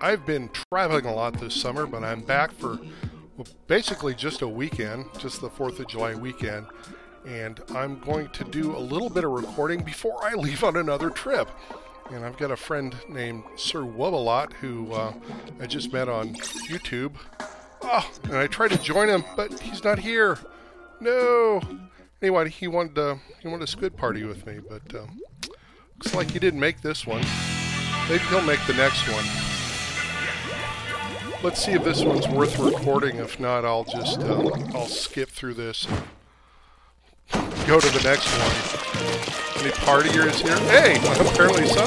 I've been traveling a lot this summer, but I'm back for well, basically just a weekend, just the 4th of July weekend. And I'm going to do a little bit of recording before I leave on another trip. And I've got a friend named Sir Wubalot who uh, I just met on YouTube. Oh, and I tried to join him, but he's not here. No. Anyway, he wanted he wanted a squid party with me, but um, looks like he didn't make this one. Maybe he'll make the next one. Let's see if this one's worth recording. If not, I'll just uh, I'll skip through this go to the next one. Any partiers here? Hey, apparently so.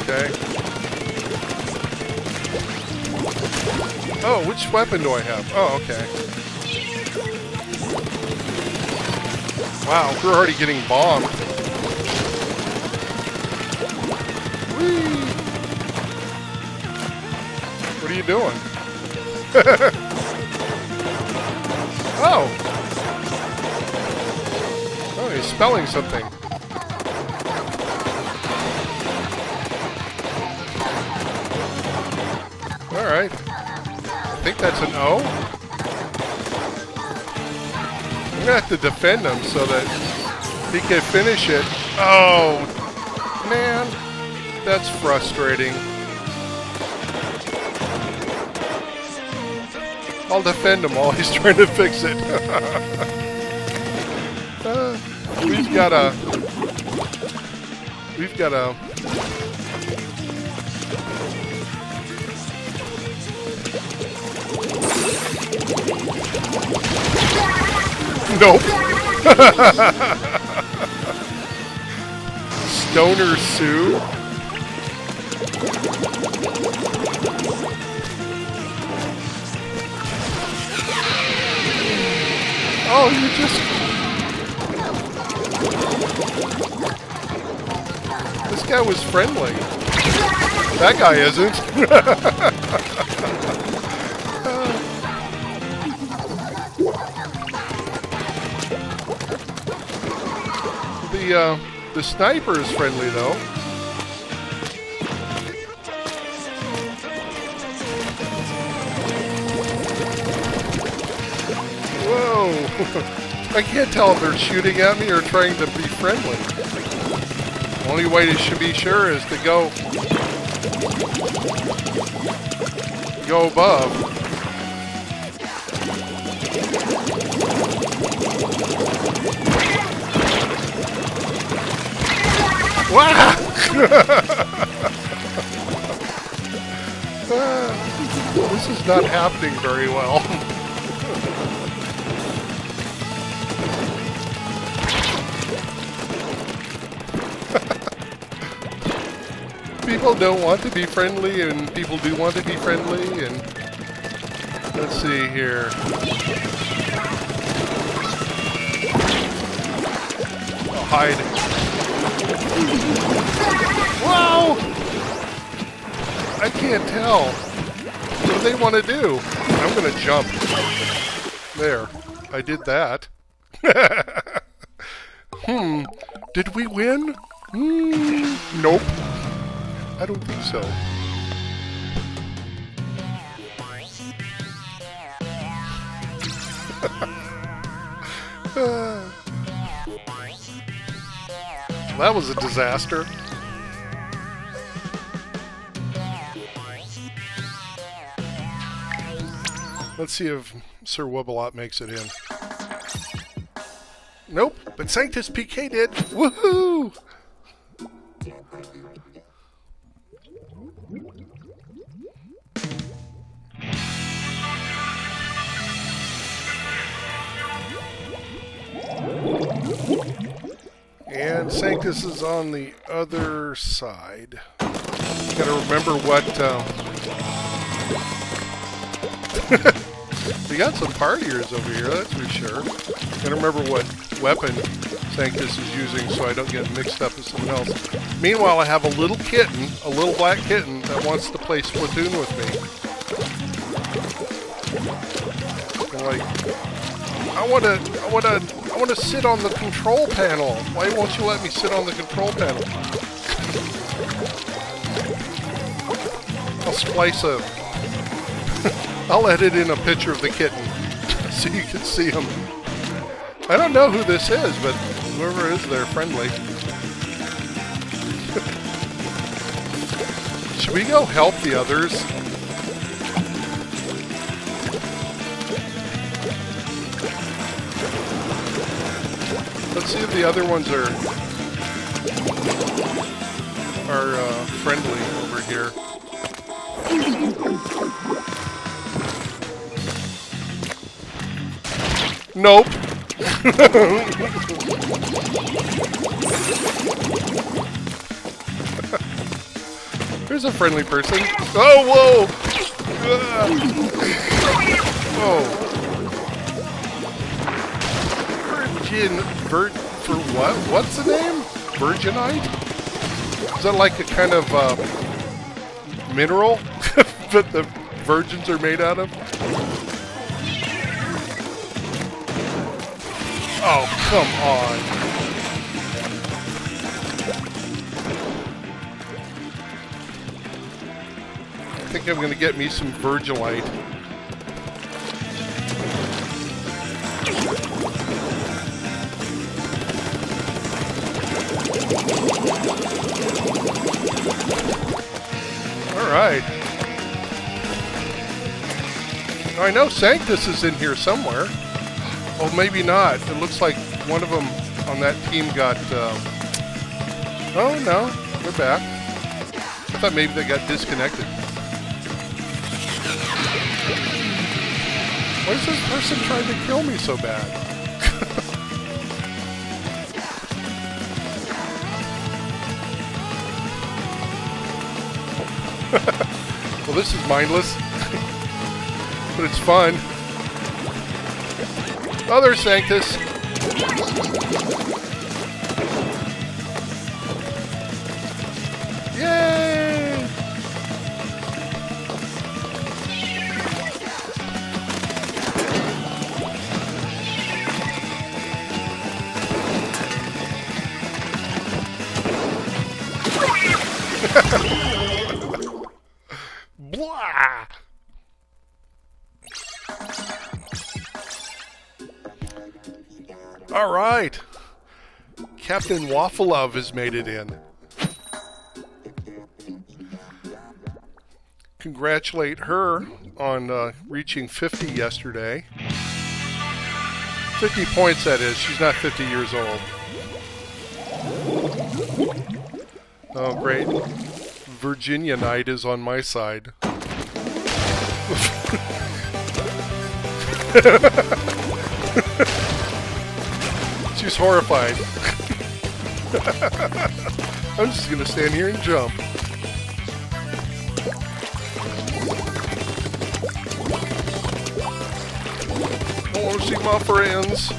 Okay. Oh, which weapon do I have? Oh, okay. Wow, we're already getting bombed. Whee! What are you doing? oh! Oh, he's spelling something. Alright. I think that's an O. I'm gonna have to defend him so that he can finish it. Oh, man. That's frustrating. I'll defend him while he's trying to fix it. uh, we've got a... We've got a... Nope. Stoner Sue? Oh, you just... This guy was friendly. That guy isn't. the, uh, the sniper is friendly, though. I can't tell if they're shooting at me or trying to be friendly. Only way to be sure is to go go above. Wow! Ah! this is not happening very well. People don't want to be friendly, and people do want to be friendly, and let's see here. I'll hide. Wow! I can't tell. What do they want to do? I'm gonna jump. There. I did that. hmm. Did we win? Hmm. Nope. I don't think so. that was a disaster. Let's see if Sir Wubalot makes it in. Nope, but Sanctus PK did. Woohoo! Sanctus is on the other side. Gotta remember what. Uh... we got some partiers over here, that's for sure. Gotta remember what weapon Sanctus is using so I don't get mixed up with someone else. Meanwhile, I have a little kitten, a little black kitten, that wants to play Splatoon with me. Like, I wanna, I wanna, I want to sit on the control panel. Why won't you let me sit on the control panel? I'll splice a... I'll edit in a picture of the kitten so you can see him. I don't know who this is, but whoever is, they're friendly. Should we go help the others? See if the other ones are are uh, friendly over here. Nope. There's a friendly person. Oh, whoa! Whoa. Virgin, vir, for what? What's the name? Virginite? Is that like a kind of uh, mineral that the virgins are made out of? Oh, come on. I think I'm going to get me some Virgilite. Right. I know Sanctus is in here somewhere. Oh, maybe not. It looks like one of them on that team got... Um... Oh, no. They're back. I thought maybe they got disconnected. Why is this person trying to kill me so bad? Well, this is mindless. but it's fun. Other Sanctus. Yay! All right. Captain Waffleov has made it in. Congratulate her on uh, reaching 50 yesterday. 50 points, that is. She's not 50 years old. Oh, great. Virginia Knight is on my side. She's horrified. I'm just gonna stand here and jump. Oh, I want to see my friends.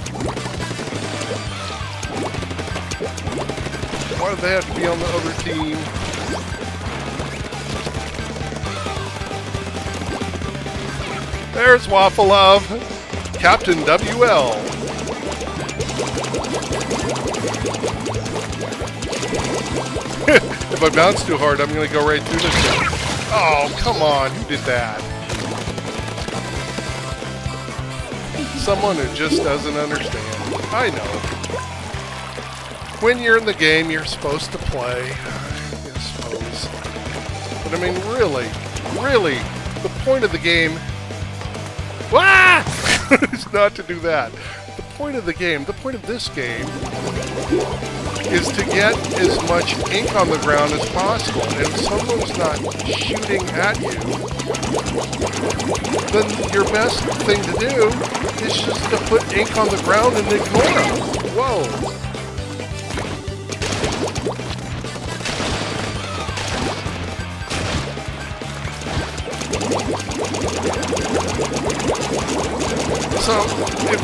Why do they have to be on the other team? There's Waffle Love, Captain WL. If I bounce too hard, I'm going to go right through this thing. Oh, come on. Who did that? Someone who just doesn't understand. I know. When you're in the game, you're supposed to play. I suppose. But I mean, really, really, the point of the game Ah! is not to do that. The point of the game, the point of this game, is to get as much ink on the ground as possible. And if someone's not shooting at you, then your best thing to do is just to put ink on the ground and ignore them. Whoa. So, if,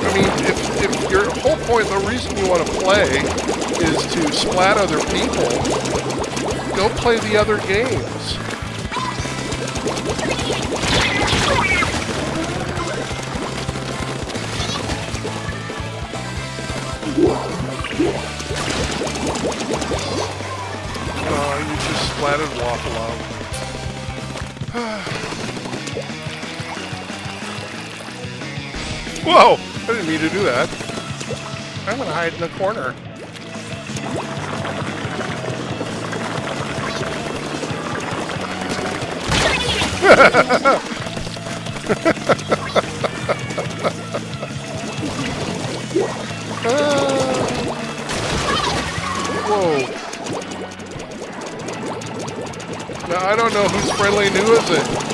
I mean, if, if your whole point, the reason you want to play is to splat other people, go play the other games. Oh, you just splattered waffle out. Whoa! I didn't mean to do that. I'm gonna hide in the corner. Whoa. Now, I don't know who's friendly and who isn't.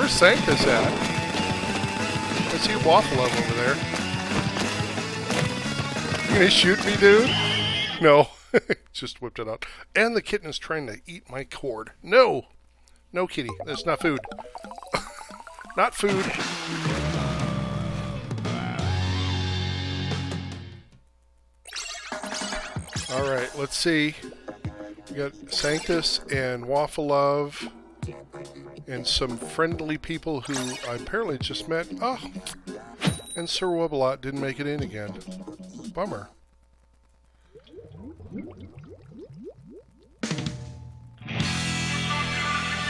Where's Sanctus at? I see Waffle over there. You gonna shoot me, dude? No. Just whipped it out. And the kitten is trying to eat my cord. No! No, kitty. That's not food. not food. Alright, let's see. We got Sanctus and Waffle Love and some friendly people who I apparently just met. Oh, and Sir Wubalot didn't make it in again. Bummer.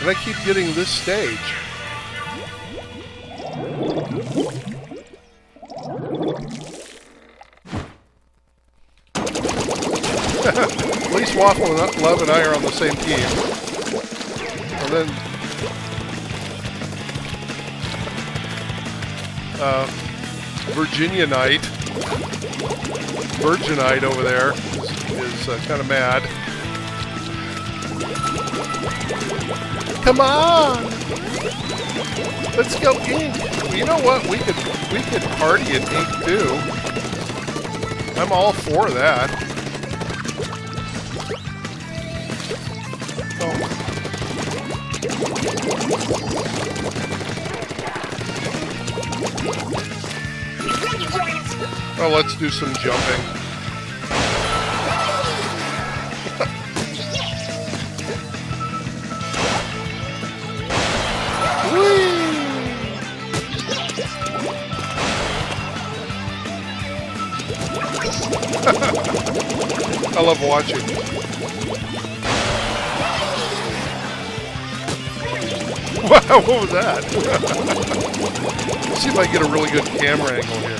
And I keep getting this stage. At least Waffle and Love and I are on the same team. Then uh, Virginia Knight, Virginite over there is, uh, kind of mad. Come on, let's go ink. You know what? We could we could party in ink too. I'm all for that. Oh, let's do some jumping. I love watching. Wow, what was that? See if I get a really good camera angle here.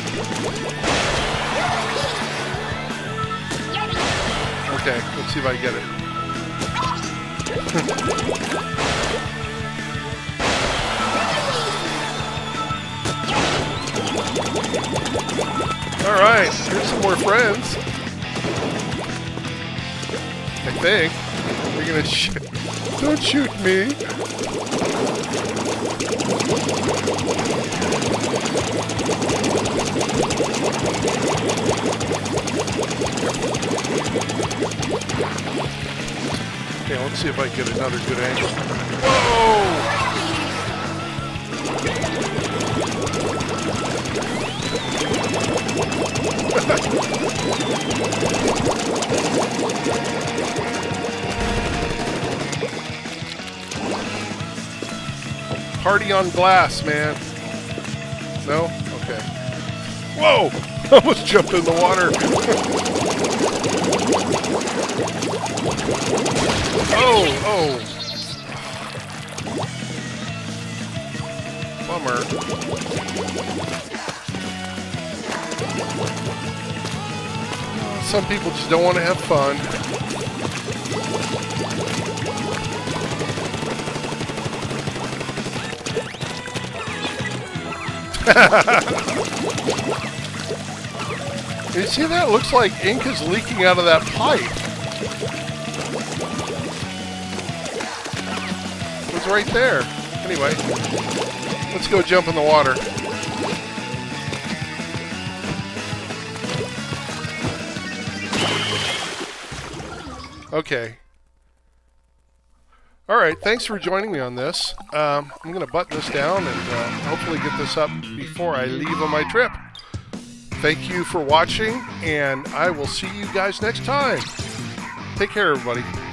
Okay, let's see if I get it. All right, here's some more friends. I think they're gonna shoot. Don't shoot me. Okay, let's see if I get another good angle. Whoa! Party on glass, man. No? Okay. Whoa! I Almost jumped in the water. oh, oh. Bummer. Some people just don't want to have fun. you see that? Looks like ink is leaking out of that pipe. Right there. Anyway, let's go jump in the water. Okay. All right, thanks for joining me on this. Um, I'm going to button this down and uh, hopefully get this up before I leave on my trip. Thank you for watching, and I will see you guys next time. Take care, everybody.